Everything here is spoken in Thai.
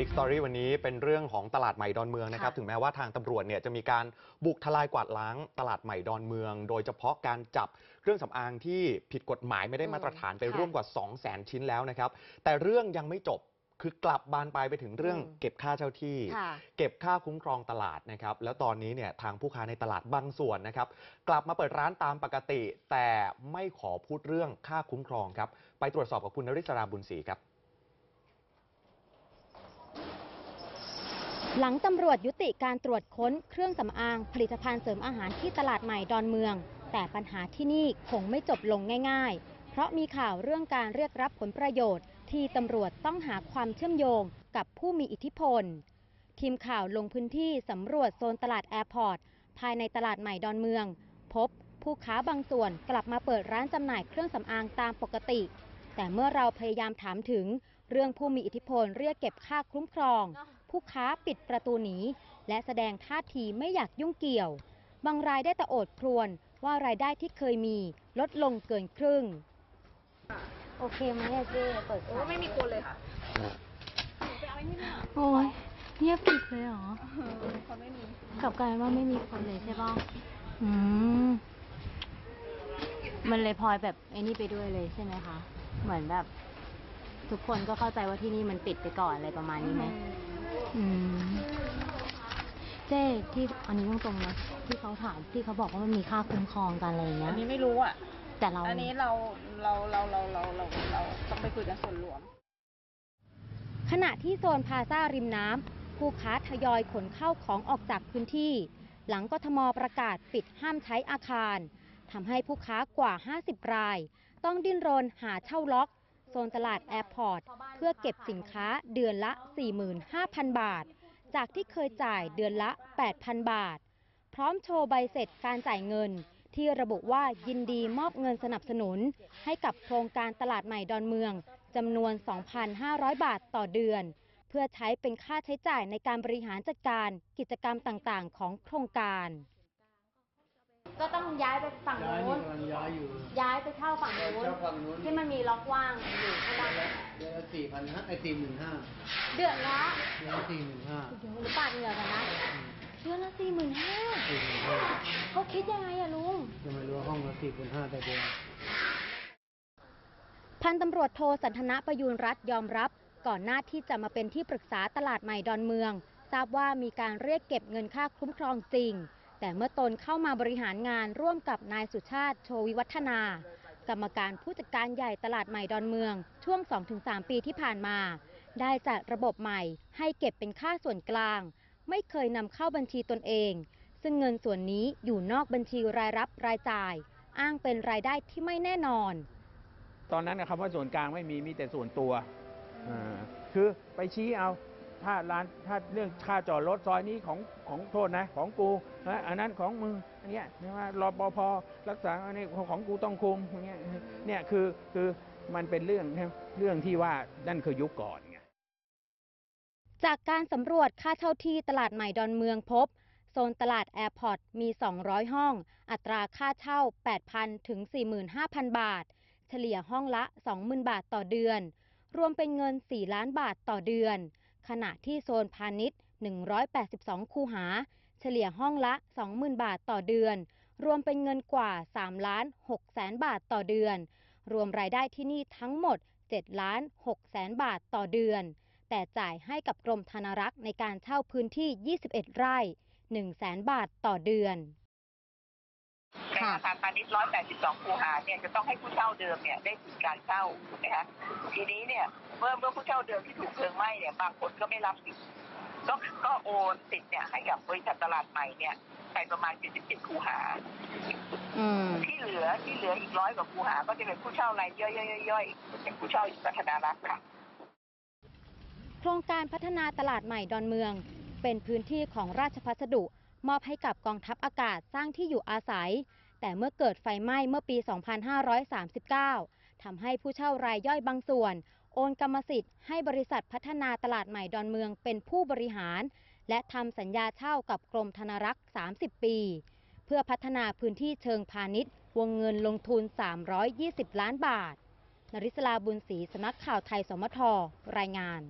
Big Story วันนี้เป็นเรื่องของตลาดใหม่ดอนเมืองนะครับค่ะถึงแม้ว่าทางตำรวจเนี่ยจะมีการบุกทลายกวาดล้างตลาดใหม่ดอนเมือง โดยเฉพาะการจับเครื่องสำอางที่ผิดกฎหมายไม่ได้มาตรฐานไปค่ะร่วมกว่า 2 0 0 0 0 0 ชิ้นแล้วนะครับ แต่เรื่องยังไม่จบคือกลับบานปลายไปถึงเรื่องอืมเก็บค่าเช่าที่ค่ะเก็บค่าคุ้มครองตลาดนะครับ แล้วตอนนี้เนี่ยทางผู้ค้าในตลาดบางส่วนนะครับ กลับมาเปิดร้านตามปกติ แต่ไม่ขอพูดเรื่องค่าคุ้มครองครับ ไปตรวจสอบกับคุณนริศราบุญศรีครับ หลังตำรวจยุติการตรวจค้นเครื่องสำอาง ผลิตภัณฑ์เสริมอาหารที่ตลาดใหม่ดอนเมือง แต่ปัญหาที่นี่คงไม่จบลงง่ายๆ เพราะมีข่าวเรื่องการเรียกรับผลประโยชน์ ที่ตำรวจต้องหาความเชื่อมโยงกับผู้มีอิทธิพล ทีมข่าวลงพื้นที่สำรวจโซนตลาดแอร์พอร์ตภายในตลาดใหม่ดอนเมือง พบผู้ค้าบางส่วนกลับมาเปิดร้านจำหน่ายเครื่องสำอางตามปกติ แต่เมื่อเราพยายามถามถึง เรื่องผู้มีอิทธิพลเรียกเก็บค่าคุ้มครอง ผู้ค้าปิดประตูหนี และแสดงท่าทีไม่อยากยุ่งเกี่ยว บางรายได้แต่โอดครวญว่ารายได้ที่เคยมีลดลงเกินครึ่ง โอเคไหมอะเจ๊เปิดโอ้ไม่มีคนเลยค่ะโอ้ยเงียบปิดเลยเหรอคนไม่มีกลับกลายเป็นว่าไม่มีคนเลยใช่ป่ะอืมมันเลยพลอยแบบไอ้นี่ไปด้วยเลยใช่ไหมคะ เหมือนแบบ ทุกคนก็เข้าใจว่าที่นี่มันปิดไปก่อนอะไรประมาณนี้ไหม อืมเจ๊ที่อันนี้ตรงๆนะที่เขาถามที่เขาบอกว่ามันมีค่าคุ้มครองกันอะไรอย่างเงี้อัย นนี้ไม่รู้อะ แต่เรา อันนี้เราเราเราเราเราเราเราต้องไปคุยกันส่วนรวม ขณะที่โซนพลาซ่าริมน้ำผู้ค้าทยอยขนเข้าของออกจากพื้นที่ หลังกทมประกาศปิดห้ามใช้อาคารทำให้ผู้ค้ากว่า 50 ราย ต้องดิ้นรนหาเช่าล็อก โซนตลาดแอร์พอร์ตเพื่อเก็บสินค้าเดือนละ 45,000 บาท จากที่เคยจ่ายเดือนละ 8,000 บาท พร้อมโชว์ใบเสร็จการจ่ายเงิน ที่ระบุว่ายินดีมอบเงินสนับสนุน ให้กับโครงการตลาดใหม่ดอนเมืองจำนวน 2,500 บาทต่อเดือน เพื่อใช้เป็นค่าใช้จ่ายในการบริหารจัดการกิจกรรมต่างๆ ของโครงการ ก็ต้องย้ายไปฝั่งย้ายนู้นี่นกำลังย้ายอยู่ ย้ายไปเช่าฝั่งนู้น เช่าฝั่งนู้น ที่มันมีล็อกว่างอยู่ใช่ไหมเดือนละสี่พันห้าไอ้สี่หมื่นห้าเดือนละเดือนละสี่หมื่นห้าโอ้โหหรือปาดเหงื่อกันนะเดือนละสี่หมื่นห้าสี่หมื่นห้าเขาคิดยังไงอะลุง จะไม่รู้ว่าห้องละสี่พันห้าแต่เดือน พันตำรวจโทสันทนะประยูรรัตน์ยอมรับ ก่อนหน้าที่จะมาเป็นที่ปรึกษาตลาดใหม่ดอนเมือง ทราบว่ามีการเรียกเก็บเงินค่าคุ้มครองจริง แต่เมื่อตนเข้ามาบริหารงานร่วมกับนายสุชาติโชวิวัฒนา กรรมการผู้จัดการใหญ่ตลาดใหม่ดอนเมือง ช่วง 2-3 ปีที่ผ่านมา ได้จัดระบบใหม่ให้เก็บเป็นค่าส่วนกลาง ไม่เคยนำเข้าบัญชีตนเอง ซึ่งเงินส่วนนี้อยู่นอกบัญชีรายรับรายจ่าย อ้างเป็นรายได้ที่ไม่แน่นอน ตอนนั้นคำว่าส่วนกลางไม่มีมีแต่ส่วนตัวคือไปชี้เอา ถ้าร้านถ้าเรื่องค่าจอดรถซอยนี้ของของโทษนะ ของกูนะอันนั้นของมึงอันเนี้ยใช่ไหมรปภรักษาอันนี้ของกูต้องคุมอย่างเงี้ยเนี่ยคือคือมันเป็นเรื่องเรื่องที่ว่านั่นคือยุคก่อนไงจากการสำรวจค่าเช่าที่ตลาดใหม่ดอนเมืองพบ โซนตลาดแอร์พอร์ตมี 200 ห้อง อัตราค่าเช่า 8,000 ถึง 45,000 บาท เฉลี่ยห้องละ 20,000 บาทต่อเดือน รวมเป็นเงิน 4 ล้านบาทต่อเดือน ขณะที่โซนพาณิชย์ 182 คูหา เฉลี่ยห้องละ 20,000 บาทต่อเดือน รวมเป็นเงินกว่า3ล้าน6แสนบาทต่อเดือน รวมรายได้ที่นี่ทั้งหมด7ล้าน6แสนบาทต่อเดือน แต่จ่ายให้กับกรมธนารักษ์ในการเช่าพื้นที่ 21 ไร่1แสนบาทต่อเดือนใน อาคารพาณิชย์182คูหาเนี่ยจะต้องให้ผู้เช่าเดิมเนี่ยได้สิทธิการเช่าถูกไหมคะทีนี้เนี่ยเมื่อเมื่อผู้เช่าเดิมที่ถูกเพลิงไหม้เนี่ยบางคนก็ไม่รับสิทธิ์ก็ก็โอนสิทธิ์เนี่ยให้กับบริษัทตลาดใหม่เนี่ยไปประมาณ77คูหาอืมที่เหลือที่เหลืออีกร้อยกว่าคูหา ก็จะเป็นผู้เช่ารายย่อยๆๆๆเป็นผู้เช่าพัฒนารักษ์ค่ะโครงการพัฒนาตลาดใหม่ดอนเมือง เป็นพื้นที่ของราชพัสดุมอบให้กับกองทัพอากาศสร้างที่อยู่อาศัย แต่เมื่อเกิดไฟไหม้เมื่อปี 2539 ทำให้ผู้เช่ารายย่อยบางส่วน โอนกรรมสิทธิ์ให้บริษัทพัฒนาตลาดใหม่ดอนเมืองเป็นผู้บริหาร และทำสัญญาเช่ากับกรมธนารักษ์ 30 ปี เพื่อพัฒนาพื้นที่เชิงพาณิชย์ วงเงินลงทุน 320 ล้านบาท นริศลาบุญศรีสำนักข่าวไทยสมทรายงาน